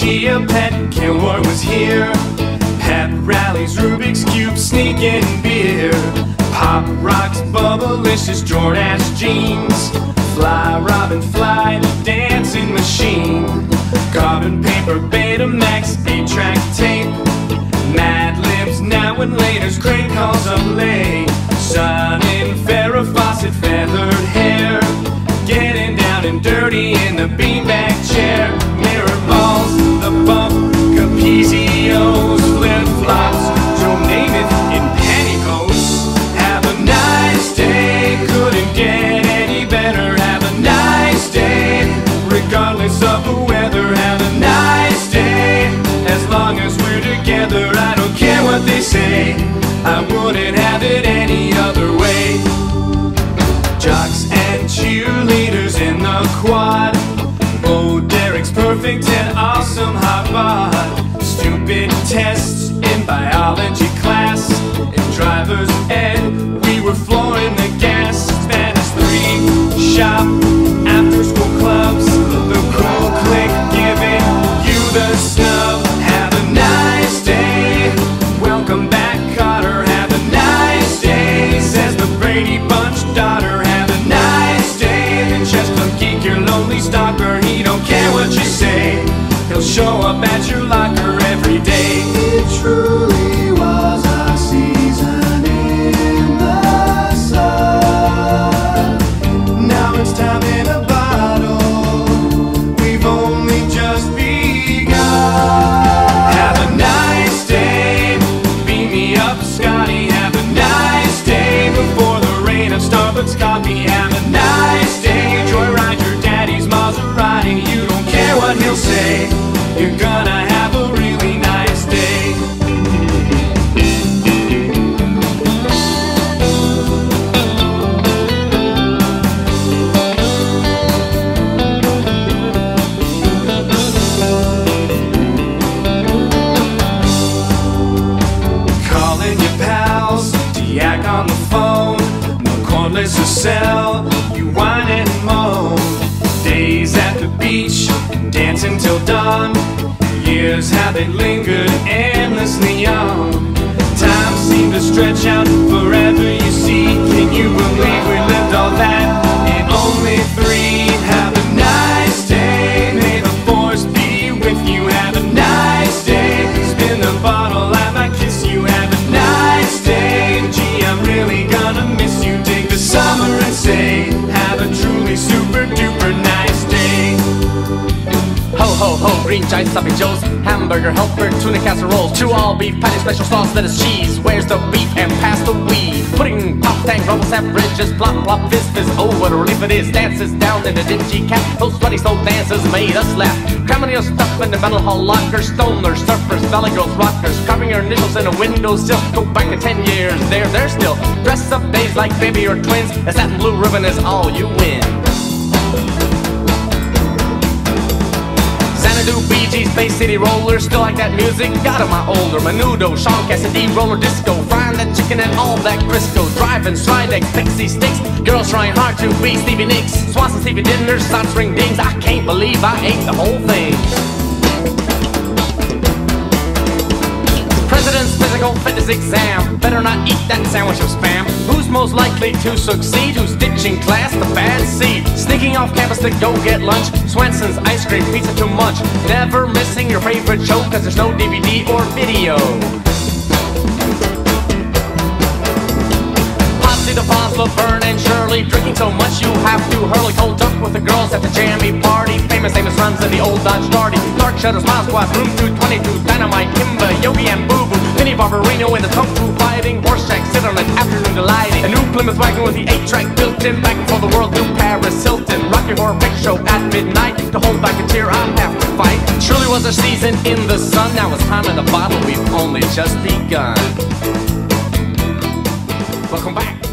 Chia Pet, Kilroy was here. Pep rallies, Rubik's Cube, sneaking beer. Pop rocks, bubblicious, Jordache jeans. Fly, Robin, fly, the dancing machine. Carbon paper, Betamax, 8-track tape. Mad libs, now and later's crane calls up late. Sun in Farrah Fawcett, feathered hair. Getting down and dirty in the beanbag chair. Wouldn't have it any other way. Jocks and cheerleaders in the quad. Show up at your locker every day. It truly was a season in the sun. Now it's time in a bottle. We've only just begun. Have a nice day. Beam me up, Scotty. Have a nice day before the reign of Starbucks coffee. Have cell, you whine and moan. Days at the beach, dancing till dawn. Years how they lingered endlessly on. Time seemed to stretch out forever, you see. Can you believe we lived all that Ho ho green giant sloppy joes, hamburger helper, tuna casserole, two all beef patty, special sauce, lettuce, cheese. Where's the beef and pass the weed? Pudding, pop tank, rumble sandwiches, plop plop, fizz fizz. Oh, what a relief it is! Dances down in the dingy cap, those sweaty soul dances made us laugh. Cramming your stuff in the metal hall locker, stoners, surfers, valley girls, rockers, carving your initials in a windowsill. Go back to ten years, there, they're still dress up days like baby or twins. A satin blue ribbon is all you win. Bay City Roller, still like that music. Got 'em my older, Menudo, Shaun Cassidy, roller disco, frying that chicken and all that Crisco, driving Stridex, Pixy Stix, girls trying hard to be Stevie Nicks, Swanson Stevie dinners, socks ring dings. I can't believe I ate the whole thing. President's fitness exam. Better not eat that sandwich of spam. Who's most likely to succeed? Who's ditching class? The bad seed. Sneaking off campus to go get lunch. Swensen's ice cream, pizza too much. Never missing your favorite show cause there's no DVD or video. Potsie the Fonz, Laverne and Shirley Drinking so much you have to hurl a cold duck with the girls at the jammy party Famous Amos runs in the old Dodge Darty Dark Shutter, Smile Squad, Room 222 Dynamite, Kimba, Yogi and Boo Barbarino in the Kung Fu Fighting. Shack, Citterland, Afternoon Delighting. A new Plymouth wagon with the 8-track built-in Back before the world knew Paris Hilton. Rocky Horror Picture Show at midnight To hold back a tear. I'd have to fight. Truly was a season in the sun. Now it's time in the bottle We've only just begun. Welcome back